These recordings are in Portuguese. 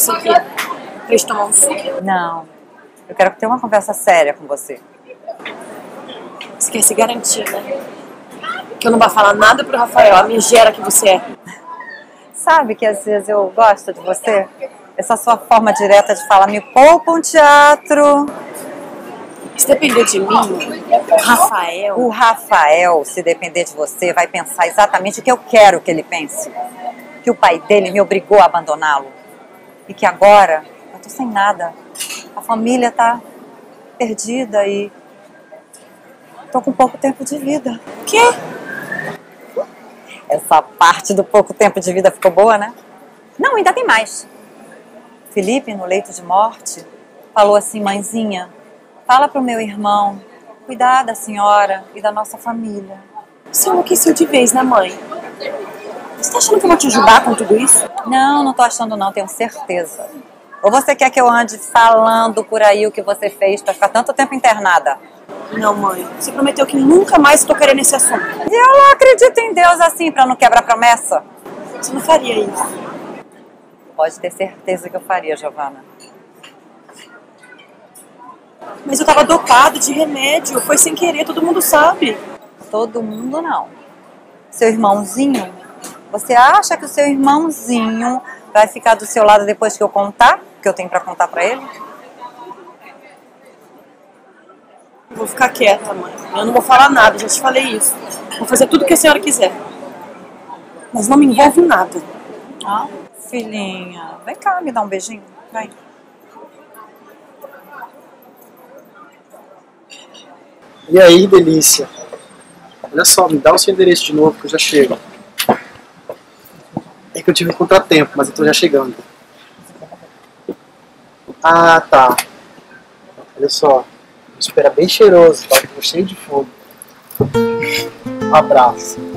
você aqui? Pra gente tomar um suco? Não. Eu quero ter uma conversa séria com você. Você quer se garantir, né? Que eu não vou falar nada pro Rafael, a megera que você é. Sabe que às vezes eu gosto de você? Essa sua forma direta de falar, me poupa um teatro. Se depender de mim, o Rafael. O Rafael, se depender de você, vai pensar exatamente o que eu quero que ele pense. Que o pai dele me obrigou a abandoná-lo. E que agora eu tô sem nada. A família tá perdida e tô com pouco tempo de vida. Quê? Essa parte do pouco tempo de vida ficou boa, né? Não, ainda tem mais. Felipe, no leito de morte, falou assim: Mãezinha, fala pro meu irmão cuidar da senhora e da nossa família. Você enlouqueceu de vez, né, mãe? Achando que eu vou te ajudar com tudo isso? Não, não tô achando, não, tenho certeza. Ou você quer que eu ande falando por aí o que você fez pra ficar tanto tempo internada? Não, mãe. Você prometeu que nunca mais tocaria nesse assunto. E eu não acredito em Deus assim pra não quebrar promessa. Você não faria isso. Pode ter certeza que eu faria, Giovana. Mas eu tava dopado de remédio. Foi sem querer, todo mundo sabe. Todo mundo não. Seu irmãozinho, você acha que o seu irmãozinho vai ficar do seu lado depois que eu contar? O que eu tenho pra contar pra ele? Eu vou ficar quieta, mãe. Eu não vou falar nada, já te falei isso. Vou fazer tudo o que a senhora quiser. Mas não me envolve em nada. Ah, filhinha, vem cá, me dá um beijinho. Vai. E aí, delícia? Olha só, me dá o seu endereço de novo que eu já chego. É que eu tive um contratempo, mas eu tô já chegando. Ah, tá. Olha só. Espera bem cheiroso, tá? Cheio de fogo. Um abraço.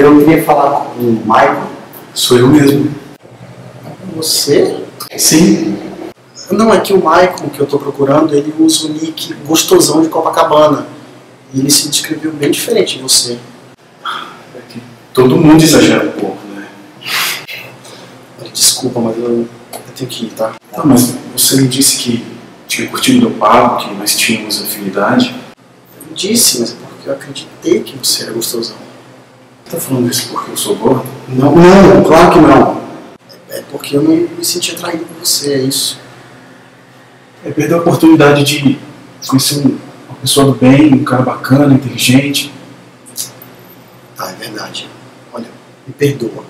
Eu queria falar com o Michael. Sou eu mesmo. Você? Sim. Não, é que o Michael que eu tô procurando, ele usa o nick gostosão de Copacabana. E ele se descreveu bem diferente de você. É que todo mundo exagera um pouco, né? Olha, Desculpa, mas eu, eu tenho que ir, tá? Tá, mas você me disse que tinha curtido meu papo, que nós tínhamos afinidade. Eu disse, mas é porque eu acreditei que você era gostosão. Tá falando isso porque eu sou gordo? Não, não, claro que não. É porque eu não me senti atraído por você, é isso. É perder a oportunidade de conhecer um- uma pessoa do bem, um cara bacana, inteligente. Ah, é verdade. Olha, me perdoa.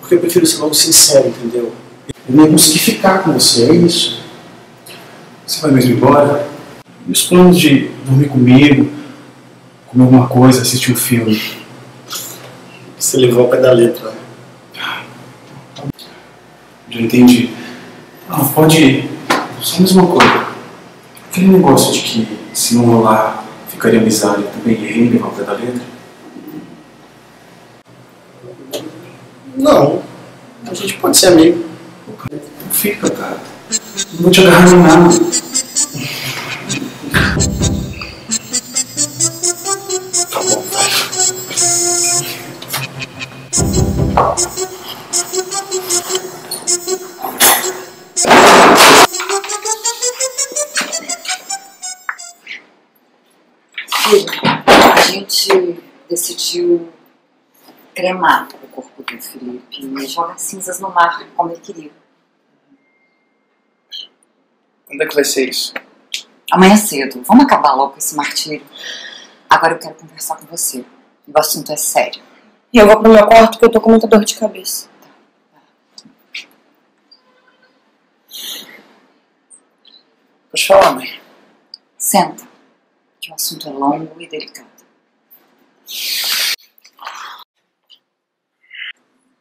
Porque eu prefiro ser logo sincero, entendeu? Eu nem consegui ficar com você, é isso. Você vai mesmo embora? E os planos de dormir comigo, comer alguma coisa, assistir um filme? Você levou ao pé da letra. né? Já entendi. Ah, pode. Só mais uma coisa. Aquele negócio de que se não rolar ficaria amizade, também errei levar o pé da letra? Não. A gente pode ser amigo. Fica, cara. Não vou te agarrar nem nada. A gente decidiu cremar o corpo do Felipe e jogar cinzas no mar, como ele queria. Quando é que vai ser isso? Amanhã cedo. Vamos acabar logo com esse martírio. Agora eu quero conversar com você. E o assunto é sério. E eu vou pro meu quarto porque eu tô com muita dor de cabeça. Pode falar, mãe. Senta, que o assunto é longo e delicado.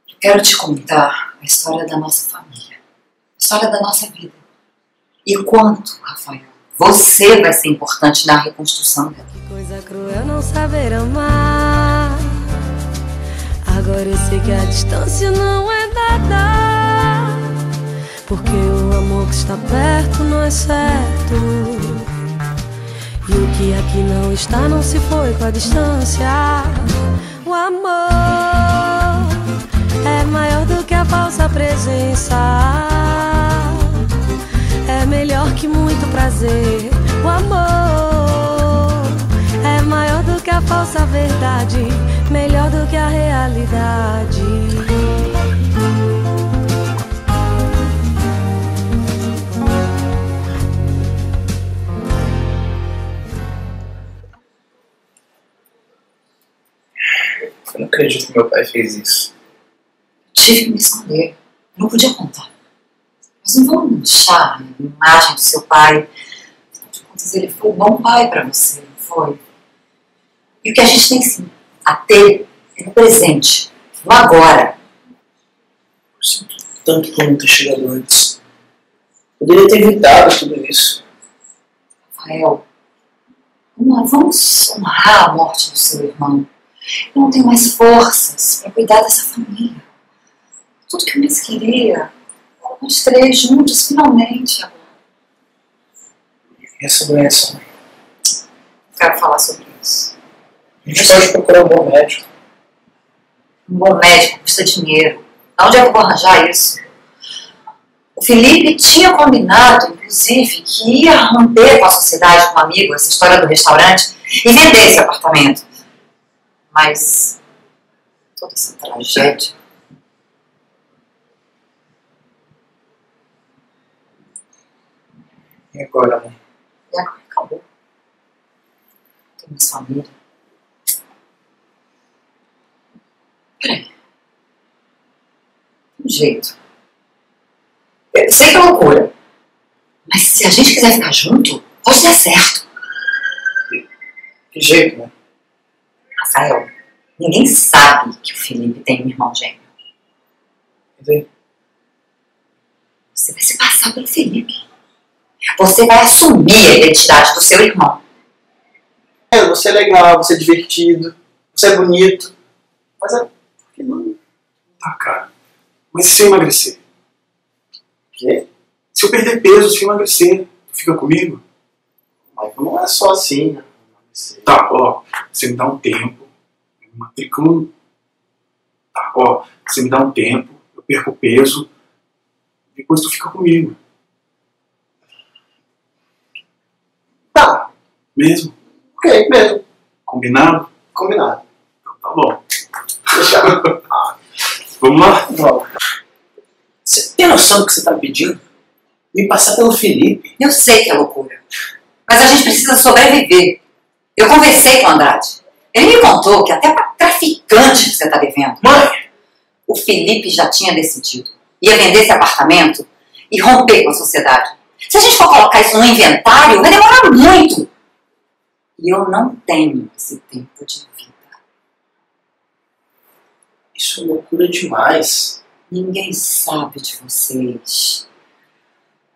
Eu quero te contar a história da nossa família. A história da nossa vida. E quanto, Rafael, você vai ser importante na reconstrução dela. Que coisa cruel não saber amar. Agora eu sei que a distância não é nada. Porque o amor que está perto não é certo. E o que aqui não está não se foi com a distância. O amor é maior do que a falsa presença. Realidade. Eu não acredito que meu pai fez isso. Tive que me esconder. Eu não podia contar. Mas não vamos deixar a imagem do seu pai. Afinal de contas, ele foi um bom pai para você, não foi? E o que a gente tem sim a ter no presente, no agora. Eu sinto tanto por não ter chegado antes. Poderia ter evitado tudo isso. Rafael, vamos vamos honrar a morte do seu irmão. Eu não tenho mais forças para cuidar dessa família. Tudo que eu mais queria era nós três juntos, finalmente. agora. E essa doença? mãe? Não quero falar sobre isso. A gente pode procurar um bom médico. Um bom médico custa dinheiro. De onde é que eu vou arranjar isso? O Felipe tinha combinado, inclusive, que ia romper com a sociedade com um amigo, essa história do restaurante, e vender esse apartamento. Mas toda essa tragédia. E agora, mãe? E agora acabou. Tem mais família. Peraí. Tem um jeito. Eu sei que é loucura. Mas se a gente quiser ficar junto, pode dar certo. Que jeito, mãe? Rafael, ninguém sabe que o Felipe tem um irmão gêmeo. E daí? Você vai se passar pelo Felipe. Você vai assumir a identidade do seu irmão. É, você é legal, você é divertido, você é bonito. Mas é. Que não? Tá, cara. Mas se eu emagrecer? Quê? Se eu perder peso, se eu emagrecer, tu fica comigo? Mas não é só assim, né? Tá, ó, você me dá um tempo, eu me matriculo. Tá, ó, você me dá um tempo, eu perco peso, depois tu fica comigo. Tá, Mesmo? ok, mesmo. Combinado? Combinado. Então tá bom. Vamos lá? Vamos. Você tem noção do que você está pedindo? Me passar pelo Felipe. Eu sei que é loucura. Mas a gente precisa sobreviver. Eu conversei com o Andrade. Ele me contou que até para traficante você está devendo. Mãe! O Felipe já tinha decidido. Ia vender esse apartamento e romper com a sociedade. Se a gente for colocar isso no inventário, vai demorar muito. E eu não tenho esse tempo de vida. Isso é loucura demais. Ninguém sabe de vocês.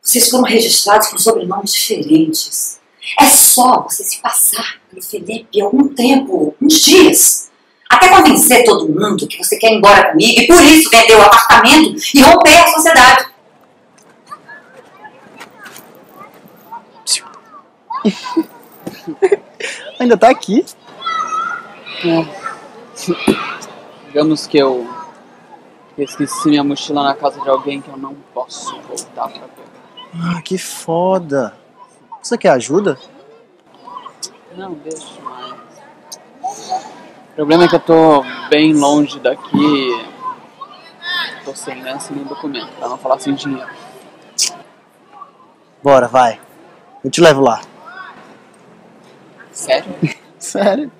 Vocês foram registrados com sobrenomes diferentes. É só você se passar pelo Felipe algum tempo, uns dias. Até convencer todo mundo que você quer ir embora comigo e por isso vender o apartamento e romper a sociedade. Ainda tá aqui? Digamos que eu esqueci minha mochila na casa de alguém que eu não posso voltar pra pegar. Ah, que foda. Você quer ajuda? Não, deixa mais. O problema é que eu tô bem longe daqui. Tô sem lenço nem documento, pra não falar sem dinheiro. Bora, vai. Eu te levo lá. Sério? Sério?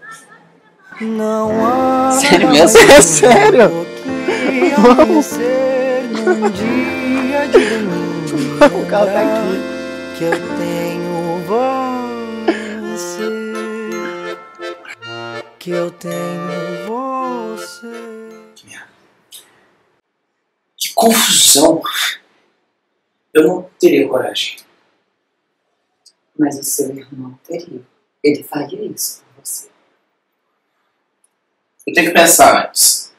Não há Sério mesmo? É sério? Vamos O carro tá aqui. que eu tenho você que eu tenho você Que confusão. Eu não teria coragem. Mas o seu irmão teria. Ele faria isso com você. Eu tenho que pensar antes.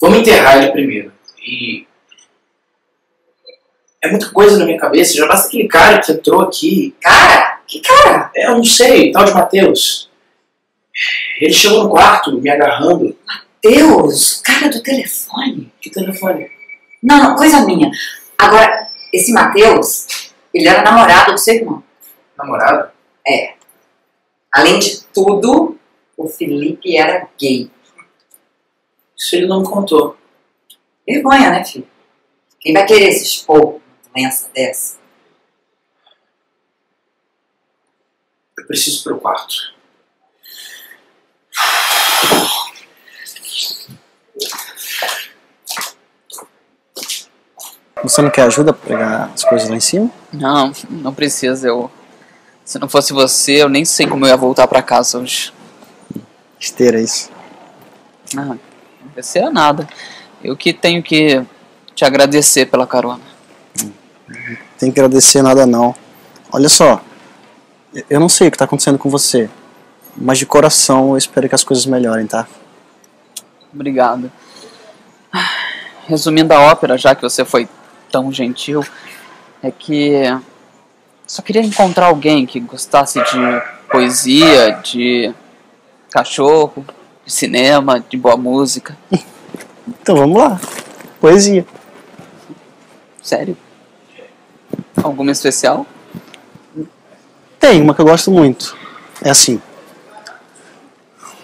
Vamos enterrar ele primeiro. E. É muita coisa na minha cabeça. Já basta aquele cara que entrou aqui. Cara? Que cara? É, eu não sei, tal de Matheus. Ele chegou no quarto me agarrando. O cara do telefone. Que telefone? Não, não, coisa minha. Agora, esse Matheus, ele era namorado do seu irmão. Namorado? É. Além de tudo, o Felipe era gay. Isso ele não me contou. Vergonha, né, filho? Quem vai querer se expor uma doença dessa? Eu preciso ir pro quarto. Você não quer ajuda pra pegar as coisas lá em cima? Não, não precisa. Eu, se não fosse você, eu nem sei como eu ia voltar pra casa hoje. Esteira isso. Ah, não precisa nada. Eu que tenho que te agradecer pela carona. Tem que agradecer nada não. Olha só, eu não sei o que tá acontecendo com você, mas de coração eu espero que as coisas melhorem, tá? Obrigado. Resumindo a ópera, já que você foi tão gentil, é que só queria encontrar alguém que gostasse de poesia, de cachorro, de cinema, de boa música. Então vamos lá. Poesia. Sério? Alguma especial? Tem uma que eu gosto muito. É assim.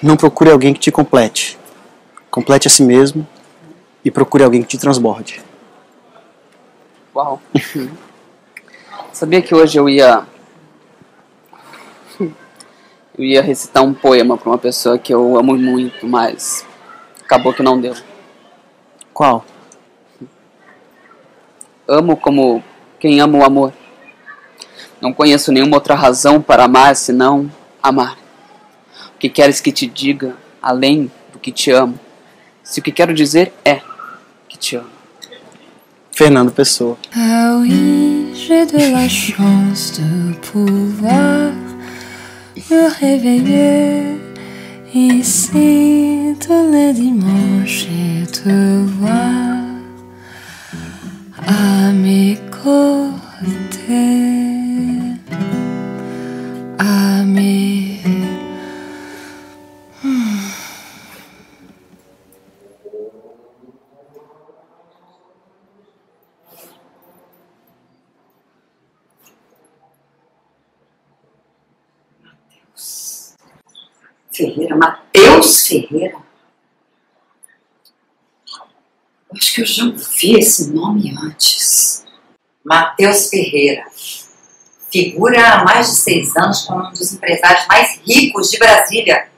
Não procure alguém que te complete. Complete a si mesmo e procure alguém que te transborde. Uau. Sabia que hoje eu ia. Eu ia recitar um poema pra uma pessoa que eu amo muito, mas acabou que não deu. Qual? Amo como quem ama o amor. Não conheço nenhuma outra razão para amar senão amar. O que queres que te diga, além do que te amo? Se o que quero dizer é que te amo. Fernando Pessoa. Ah oui, j'ai de la chance de pouvoir me réveiller. Ici tous les dimanches et te voir à mes côtés, Ferreira, Matheus Ferreira. Acho que eu já ouvi esse nome antes. Matheus Ferreira. Figura há mais de seis anos como um dos empresários mais ricos de Brasília.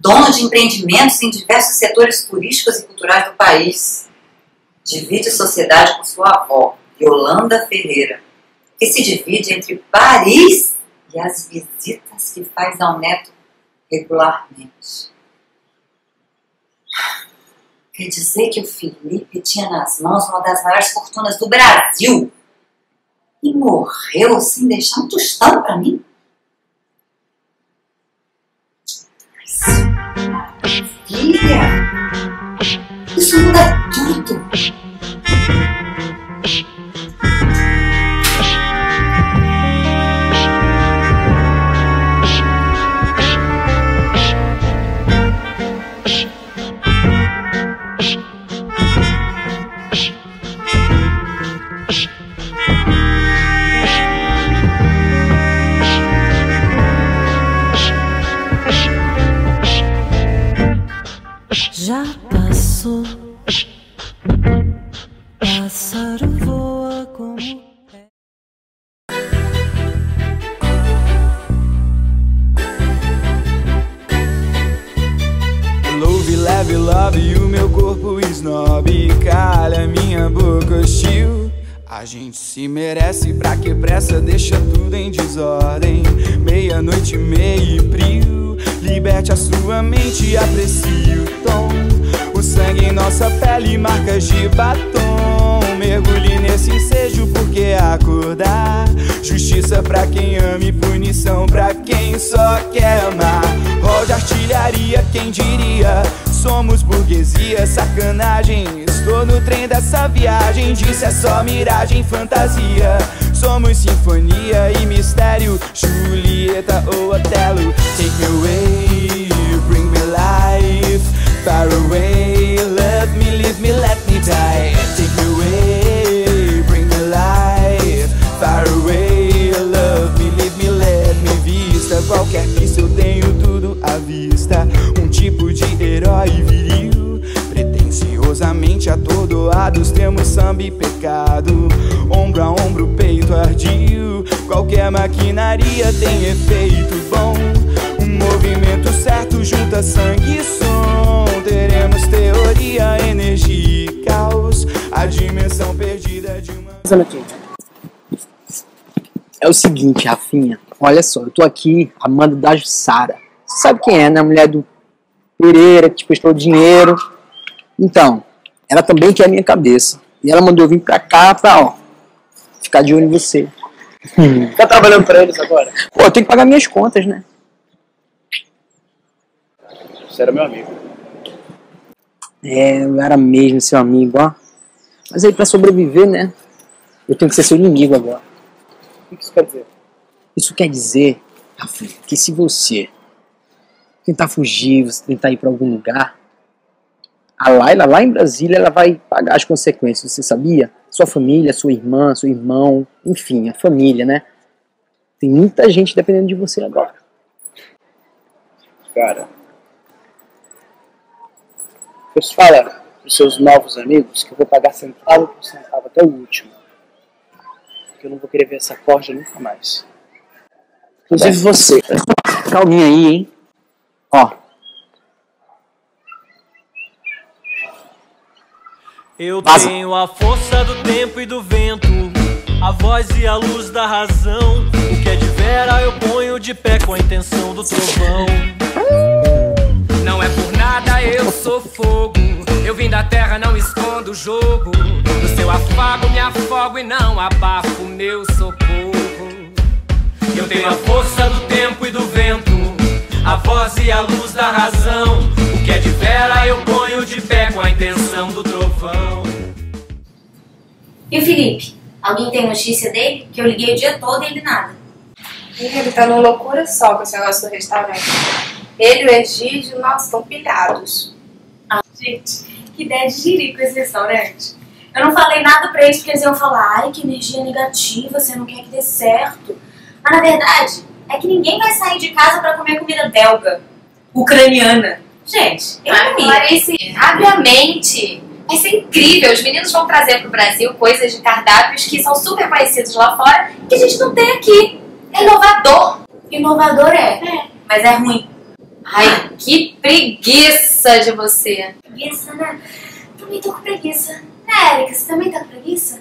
Dono de empreendimentos em diversos setores turísticos e culturais do país. Divide sociedade com sua avó, Yolanda Ferreira, que se divide entre Paris e as visitas que faz ao neto regularmente. Quer dizer que o Felipe tinha nas mãos uma das maiores fortunas do Brasil e morreu sem deixar um tostão para mim? Filha, isso muda tudo. Love, love o meu corpo snob. Calha minha boca hostil. A gente se merece, pra que pressa? Deixa tudo em desordem. Meia-noite, meia e frio. Liberte a sua mente aprecie o tom. O sangue em nossa pele, marcas de batom. Mergulhe nesse ensejo porque acordar. Justiça pra quem ama e punição pra quem só quer amar. Rol de artilharia, quem diria? Somos burguesia, sacanagem. Estou no trem dessa viagem. Disse é só miragem, fantasia. Somos sinfonia e mistério. Julieta ou Otelo. Take me away, bring me life. Far away, love me, leave me, let me die. Take me away, bring me life. Far away, love me, leave me, let me vista. Qualquer pista eu tenho tudo Pretenciosamente atordoados, temos samba e pecado. Ombro a ombro, peito ardio. Qualquer maquinaria tem efeito bom. Um movimento certo junta sangue e som. Teremos teoria, energia e caos. A dimensão perdida de uma. É o seguinte, Rafinha. Olha só, eu tô aqui amando da Jussara. Você sabe quem é, né? A mulher do Pereira, que te prestou dinheiro. Então, ela também quer a minha cabeça. E ela mandou eu vir pra cá pra, ó, ficar de olho em você. Tá trabalhando pra eles agora? Pô, eu tenho que pagar minhas contas, né? Você era meu amigo. É, eu era mesmo seu amigo, ó. Mas aí pra sobreviver, né? Eu tenho que ser seu inimigo agora. O que isso quer dizer? Isso quer dizer, Rafinha, que se você tentar fugir, você tentar ir pra algum lugar, a Laila lá em Brasília, ela vai pagar as consequências, você sabia? Sua família, sua irmã, seu irmão, enfim, a família, né? Tem muita gente dependendo de você agora. Cara. Você fala pros seus novos amigos que eu vou pagar centavo por centavo até o último. Porque eu não vou querer ver essa corda nunca mais. Inclusive você. Calminha aí, hein? Ó, Eu Vaza. tenho a força do tempo e do vento, a voz e a luz da razão. O que é de vera eu ponho de pé com a intenção do trovão. Não é por nada eu sou fogo. Eu vim da terra, não escondo o jogo. No seu afago me afogo e não abafo meu socorro. Eu tenho a força do tempo e do vento, a voz e a luz da razão. O que é de vera eu ponho de pé com a intenção do trovão. E o Felipe? Alguém tem notícia dele? Que eu liguei o dia todo e ele nada. Ele tá numa loucura só com esse negócio do restaurante. Ele e o Egídio, nossa, estão pilhados. Ah, gente, que ideia de jirico esse restaurante. Eu não falei nada pra eles porque eles iam falar, ai, que energia negativa, você não quer que dê certo. Mas na verdade, é que ninguém vai sair de casa pra comer comida belga, ucraniana. Gente, eu Ah, ia. Clarice, abre a mente. Vai ser incrível. Os meninos vão trazer pro Brasil coisas de cardápios que são super conhecidos lá fora que a gente não tem aqui. É inovador. Inovador é, mas é ruim. Ai, que preguiça de você. Preguiça, né? Também tô com preguiça. Né, Erika, você também tá com preguiça?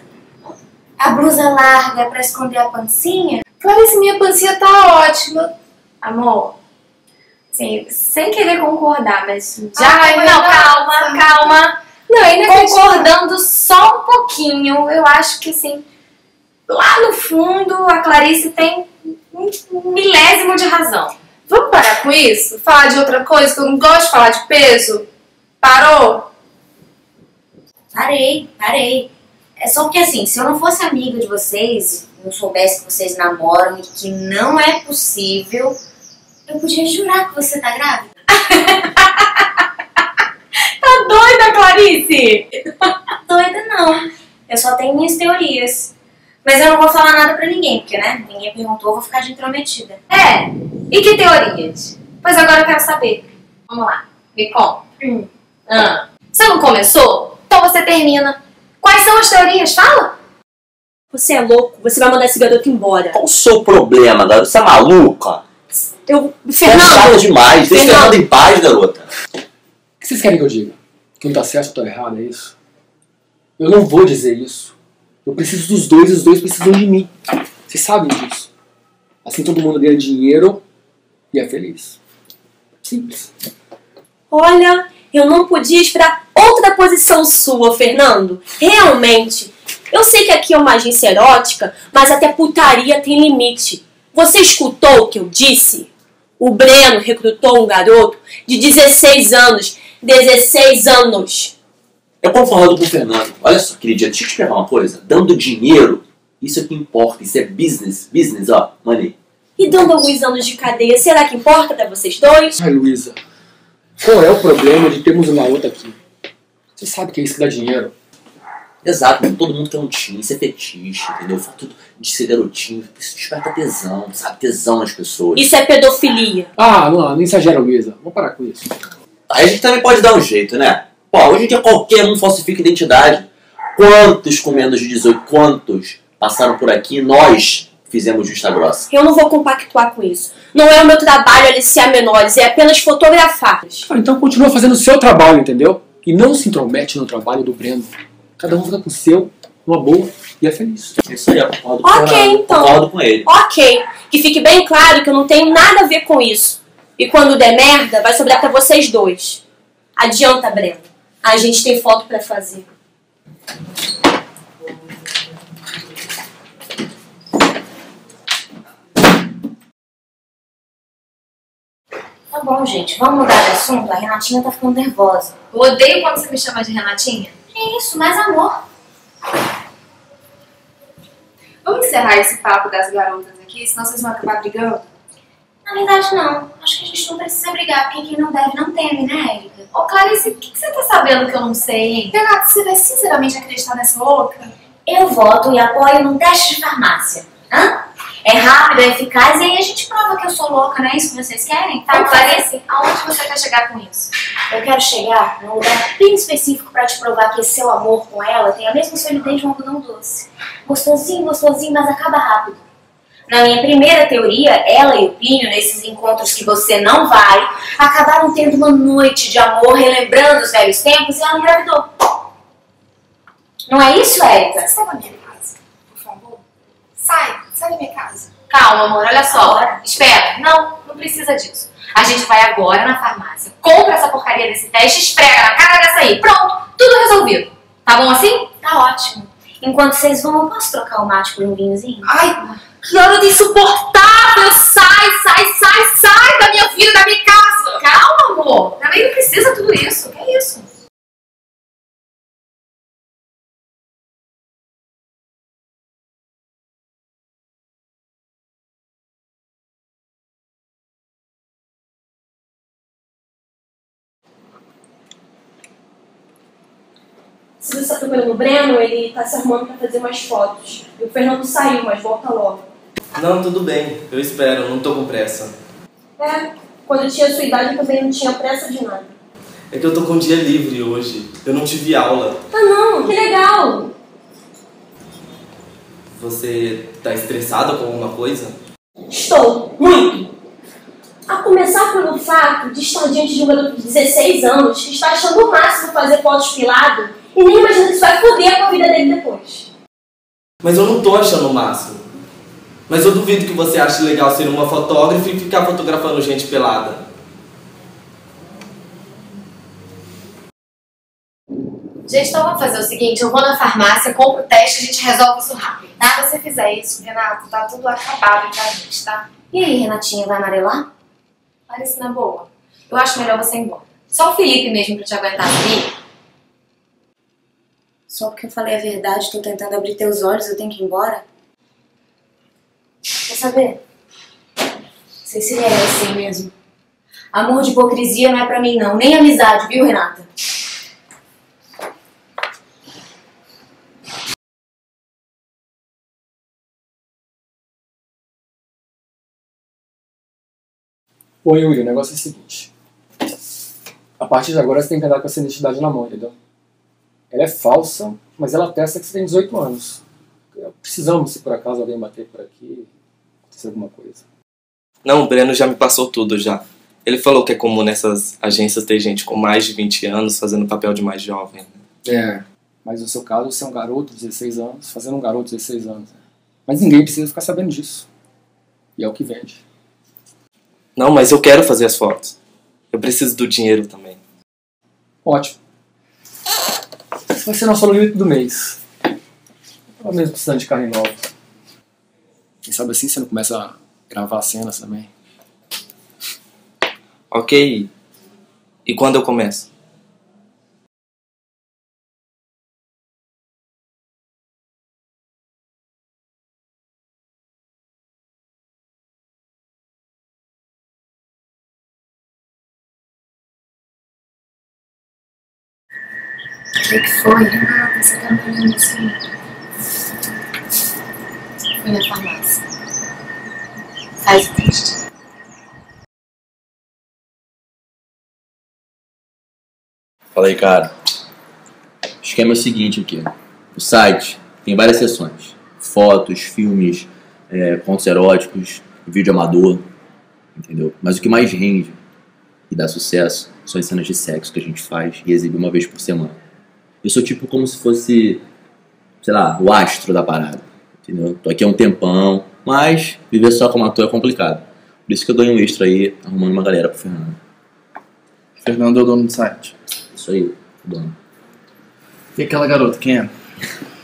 A blusa larga pra esconder a pancinha? Clarice, minha pancinha tá ótima. Amor, sim, sem querer concordar, mas já. Ai, não, não, calma, calma. Não, ainda Concordando só um pouquinho, eu acho que assim, lá no fundo a Clarice tem um milésimo de razão. Vamos parar com isso? Falar de outra coisa, que eu não gosto de falar de peso? Parou? Parei, parei. É só porque assim, se eu não fosse amiga de vocês, não soubesse que vocês namoram e que não é possível, eu podia jurar que você tá grávida. Tá doida, Clarice? Doida não. Eu só tenho minhas teorias. Mas eu não vou falar nada pra ninguém, porque, né? Ninguém perguntou, eu vou ficar de intrometida. É, e que teorias? Pois agora eu quero saber. Vamos lá, me conta. Hum. Ah, você não começou? Então você termina. Quais são as teorias? Fala! Você é louco, você vai mandar esse garoto embora. Qual o seu problema, garota? Você é maluca? Eu. Você é Fernando! demais. Deixa Fernando. Fernando em paz, garota. O que vocês querem que eu diga? Que um tá certo ou tá errado, é isso? Eu não vou dizer isso. Eu preciso dos dois e os dois precisam de mim. Vocês sabem disso. Assim todo mundo ganha dinheiro e é feliz. Simples. Olha, eu não podia esperar outra posição sua, Fernando. Realmente, Eu sei que aqui é uma agência erótica, mas até putaria tem limite. Você escutou o que eu disse? O Breno recrutou um garoto de 16 anos. 16 anos. Eu concordo com o Fernando. Olha só, queridinha, deixa eu te perguntar uma coisa. Dando dinheiro, isso é que importa. Isso é business. Business, ó, money. E dando alguns anos de cadeia, será que importa pra vocês dois? Ai, Luísa, qual é o problema de termos uma outra aqui? Você sabe que é isso que dá dinheiro. Exato, mano. todo mundo quer um time, isso é fetiche, entendeu? Fala tudo de ser garotinho, isso desperta tesão, sabe? Tesão nas pessoas. Isso é pedofilia. Ah, não, não exagera, Luísa. Vamos parar com isso. Aí a gente também pode dar um jeito, né? Pô, hoje em dia qualquer um falsifica identidade. Quantos com menos de 18, quantos passaram por aqui e nós fizemos vista grossa? Eu não vou compactuar com isso. Não é o meu trabalho aliciar menores, é apenas fotografar. Ah, então continua fazendo o seu trabalho, entendeu? E não se intromete no trabalho do Breno. Cada um fica com o seu, uma boa, e é feliz. Isso aí, eu concordo Ok, então. Concordo com ele. Ok. Que fique bem claro que eu não tenho nada a ver com isso. E quando der merda, vai sobrar pra vocês dois. Adianta, Breno. A gente tem foto pra fazer. Tá bom, gente, vamos mudar de assunto? A Renatinha tá ficando nervosa. Eu odeio quando você me chama de Renatinha. Que isso, mais amor. Vamos encerrar esse papo das garotas aqui, senão vocês vão acabar brigando? Na verdade, não. Acho que a gente não precisa brigar, porque quem não deve não teme, né, Erika? Ô, Clarice, o que, que você tá sabendo que eu não sei, hein? Renata, você vai sinceramente acreditar nessa louca? Eu voto e apoio num teste de farmácia. Hã? É rápido, é eficaz e aí a gente prova que eu sou louca, não é isso que vocês querem? Tá? Clarice, aonde você quer chegar com isso? Eu quero chegar num lugar bem específico pra te provar que esse seu amor com ela tem a mesma solidez de um algodão doce. Gostosinho, gostosinho, mas acaba rápido. Na minha primeira teoria, ela e o Pinho, nesses encontros que você não vai, acabaram tendo uma noite de amor, relembrando os velhos tempos e ela engravidou. Não é isso, Érica? Casa, por favor. Sai, sai da minha casa. Calma, amor, olha só. Espera. Não, não precisa disso. A gente vai agora na farmácia, compra essa porcaria desse teste, esfrega na cara dessa aí. Pronto, tudo resolvido. Tá bom assim? Tá ótimo. Enquanto vocês vão, eu posso trocar o mate por um vinhozinho? Ai, que garota insuportável! Sai, sai, sai, sai da minha vida, da minha casa! Calma, amor. Também não precisa tudo isso? Se você tá procurando o Breno, ele tá se arrumando pra fazer mais fotos. E o Fernando saiu, mas volta logo. Não, tudo bem. Eu espero, não tô com pressa. É, quando eu tinha sua idade eu também não tinha pressa de nada. É que eu tô com um dia livre hoje. Eu não tive aula. Ah não, que legal! Você tá estressado com alguma coisa? Estou, muito! A começar pelo fato de estar diante de um garoto de 16 anos que está achando o máximo fazer fotos pilado e nem imagina que isso vai foder com a vida dele depois. Mas eu não tô achando o máximo. Mas eu duvido que você ache legal ser uma fotógrafa e ficar fotografando gente pelada. Gente, então vamos fazer o seguinte: eu vou na farmácia, compro o teste e a gente resolve isso rápido. Se você fizer isso, Renato, tá tudo acabado entre a gente, tá? E aí, Renatinha, vai amarelar? Parece na boa. Eu acho melhor você ir embora. Só o Felipe mesmo pra te aguentar comigo. Só porque eu falei a verdade, tô tentando abrir teus olhos, eu tenho que ir embora? Quer saber? Se é assim mesmo. Amor de hipocrisia não é pra mim, não. Nem amizade, viu, Renata? Ô Yuri, o negócio é o seguinte. A partir de agora você tem que andar com essa identidade na mão, entendeu? Ela é falsa, mas ela atesta que você tem 18 anos. Precisamos, se por acaso alguém bater por aqui, acontecer alguma coisa. Não, o Breno já me passou tudo já. Ele falou que é comum nessas agências ter gente com mais de 20 anos fazendo papel de mais jovem. É. Mas no seu caso, você é um garoto de 16 anos, fazendo um garoto de 16 anos. né? Mas ninguém precisa ficar sabendo disso. E é o que vende. Não, mas eu quero fazer as fotos. Eu preciso do dinheiro também. Ótimo. Esse vai ser nosso limite do mês. Tava mesmo precisando de carne nova. Quem sabe assim você não começa a gravar cenas também. Ok. E quando eu começo? O que, foi? Renata, você tá me olhando assim? Fui na farmácia. Faz o teste. Fala aí, cara. O esquema é o seguinte aqui. O site tem várias seções. Fotos, filmes, é, contos eróticos, vídeo amador, entendeu? Mas o que mais rende e dá sucesso são as cenas de sexo que a gente faz e exibe uma vez por semana. Eu sou tipo como se fosse, sei lá, o astro da parada, entendeu? Tô aqui há um tempão, mas viver só como ator é complicado. Por isso que eu dou um extra aí, arrumando uma galera pro Fernando. Fernando é o dono do site. Isso aí, dono. E aquela garota, quem é?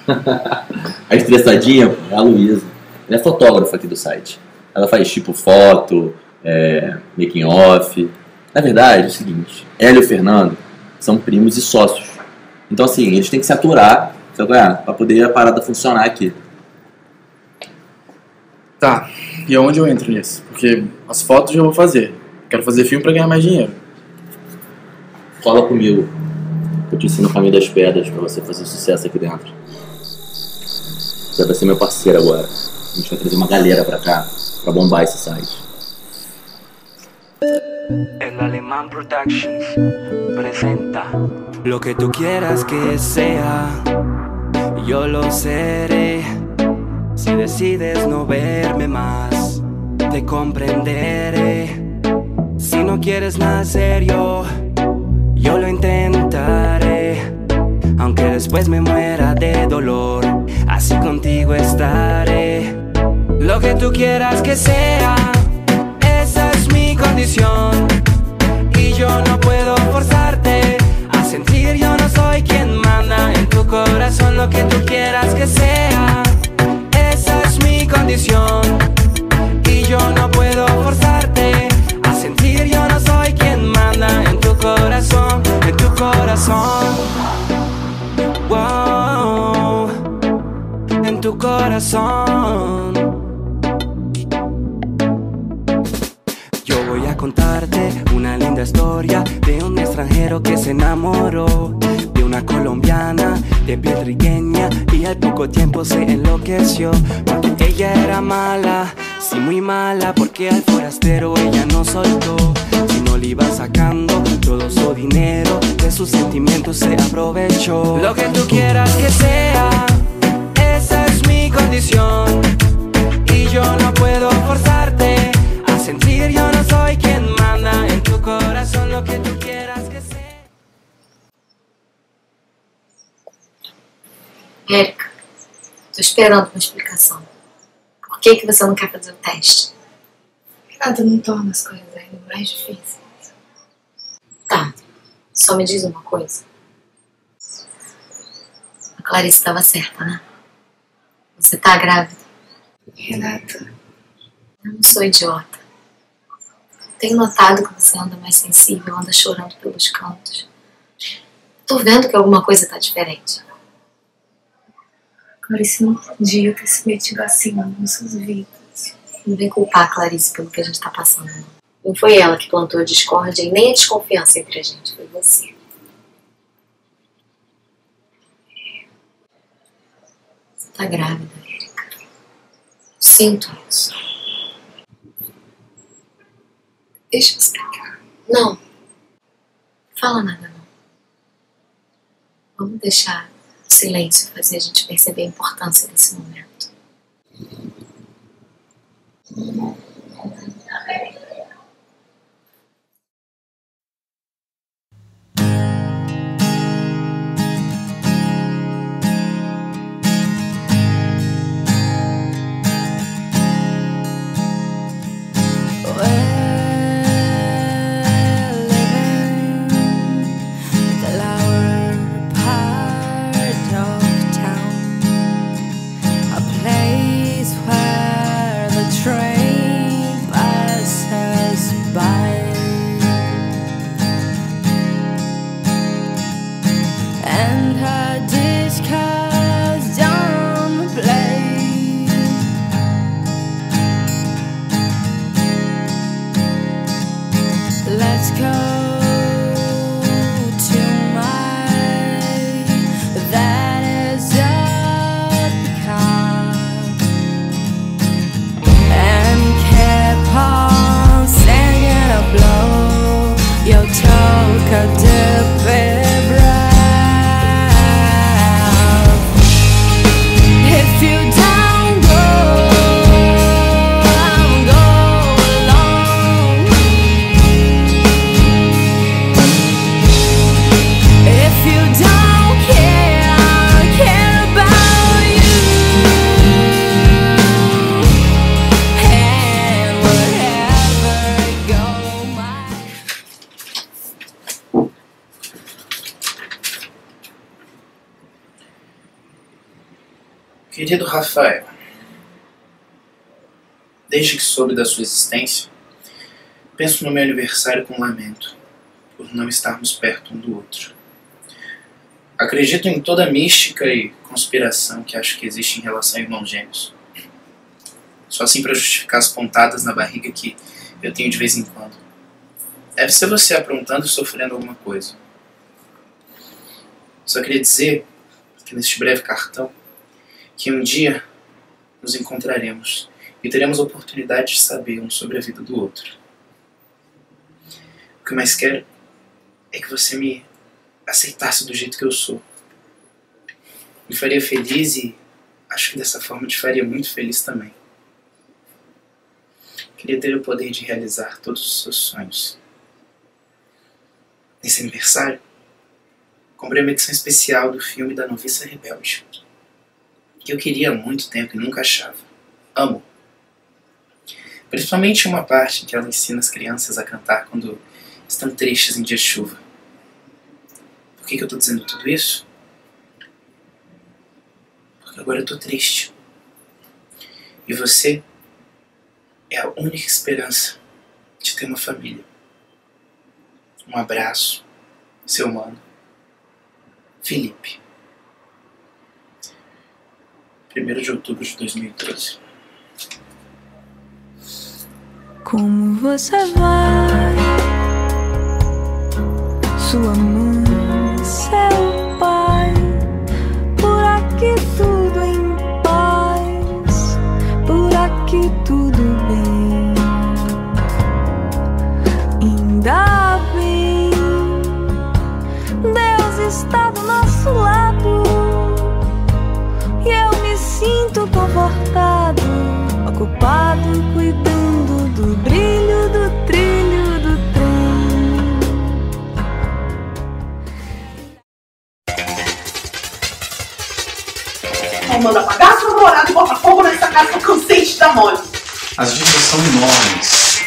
A estressadinha é a Luísa. Ela é fotógrafa aqui do site. Ela faz tipo foto, é, making off. Na verdade, é o seguinte: ela e o Fernando são primos e sócios. Então, assim, eles têm que se aturar qual é? pra poder a parada funcionar aqui. Tá, e onde eu entro nisso? Porque as fotos eu vou fazer. Quero fazer filme pra ganhar mais dinheiro. Cola comigo. Eu te ensino o caminho das pedras pra você fazer sucesso aqui dentro. Você vai ser meu parceiro agora. A gente vai trazer uma galera pra cá pra bombar esse site. El Alemán Productions presenta Lo que tú quieras que sea, yo lo seré. Si decides no verme más, te comprenderé. Si no quieres nada serio, yo lo intentaré. Aunque después me muera de dolor, así contigo estaré. Lo que tú quieras que sea, esa es mi condición. Y yo no puedo forzarte a sentir, yo no soy quien manda en tu corazón. Lo que tú quieras que sea, esa es mi condición. Y yo no puedo forzarte a sentir, yo no soy quien manda en tu corazón, en tu corazón. Wow, en tu corazón. Contarte una linda historia de un extranjero que se enamoró de una colombiana de piel y al poco tiempo se enloqueció porque ella era mala, sí muy mala porque al forastero ella no soltó, sino le iba sacando todo su dinero, de sus sentimientos se aprovechó. Lo que tú quieras que sea, esa es mi condición y yo no puedo forzarte a sentir, yo no soy quien lo que tú quieras que sea. Érica, tô esperando uma explicação. Por que, que você não quer fazer o teste? Nada não torna as coisas ainda mais difíceis. Tá, só me diz uma coisa. A Clarice estava certa, né? Você tá grávida. Renata, Eu não sou idiota. Tenho notado que você anda mais sensível, anda chorando pelos cantos. Tô vendo que alguma coisa tá diferente. Clarice não podia ter se metido assim nas nossas vidas. Não vem culpar a Clarice pelo que a gente tá passando, não. Foi ela que plantou a discórdia e nem a desconfiança entre a gente, foi você. Você tá grávida, Erika. Sinto isso. Deixa eu explicar. Não. Fala nada, não. Vamos deixar o silêncio fazer a gente perceber a importância desse momento. Rafael, desde que soube da sua existência, penso no meu aniversário com lamento, por não estarmos perto um do outro. Acredito em toda a mística e conspiração que acho que existe em relação a irmãos gêmeos. Só assim para justificar as pontadas na barriga que eu tenho de vez em quando. Deve ser você aprontando e sofrendo alguma coisa. Só queria dizer que neste breve cartão que um dia nos encontraremos e teremos a oportunidade de saber um sobre a vida do outro. O que mais quero é que você me aceitasse do jeito que eu sou. Me faria feliz e acho que dessa forma te faria muito feliz também. Queria ter o poder de realizar todos os seus sonhos. Nesse aniversário, comprei uma edição especial do filme da Noviça Rebelde que eu queria há muito tempo e nunca achava. Amo. Principalmente uma parte que ela ensina as crianças a cantar quando estão tristes em dia de chuva. Por que, que eu estou dizendo tudo isso? Porque agora eu estou triste. E você é a única esperança de ter uma família. Um abraço, seu mano, Felipe. 1 de outubro de 2013. Como você vai? Sua mãe, casa que eu cansei de dar mole. As dicas são enormes.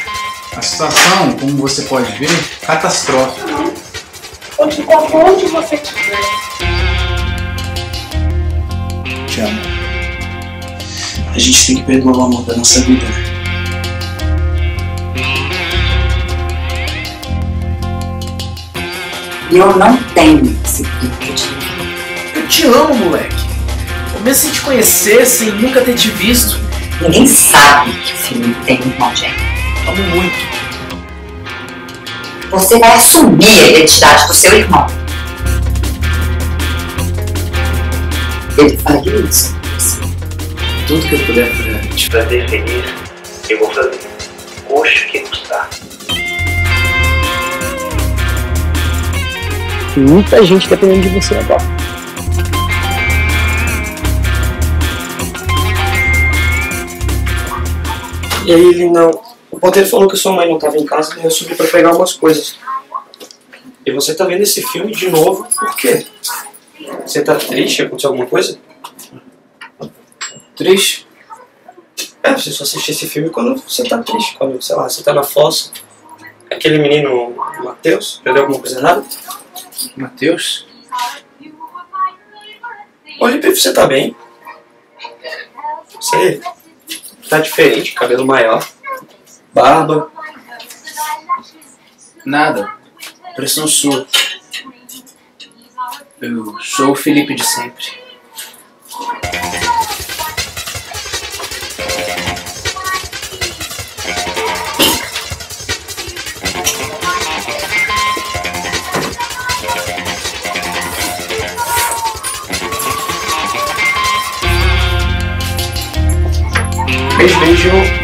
A situação, como você pode ver, catastrófica. Onde, onde você estiver. Te amo. A gente tem que perdoar o amor da nossa vida. E eu não tenho esse tipo de Eu te amo, moleque. Mesmo sem te conhecer, sem nunca ter te visto. Ninguém sabe que o Felipe tem um irmão gêmeo. Amo muito. Você vai assumir a identidade do seu irmão. Ele faria isso. Tudo que eu puder pra te fazer feliz, eu vou fazer. O que custar. Tem muita gente dependendo de você agora. E aí, Lindão, o ponteiro falou que sua mãe não estava em casa e eu subi para pegar umas coisas. E você tá vendo esse filme de novo, por quê? Você tá triste? Aconteceu alguma coisa? Triste? É, você só assiste esse filme quando você tá triste, quando, sei lá, você tá na fossa. Aquele menino, Matheus, perdeu alguma coisa errada? Matheus? Olha você tá bem. Você tá diferente, cabelo maior, barba. Nada. Pressão sua. Eu sou o Felipe de sempre. 練習。